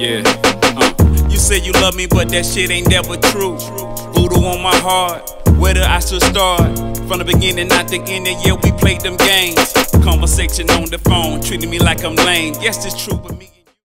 Yeah. Uh, you say you love me, but that shit ain't never true. Voodoo on my heart, whether I should start. From the beginning, not the ending, yeah, we played them games. Conversation on the phone, treating me like I'm lame. Yes, it's true, with me.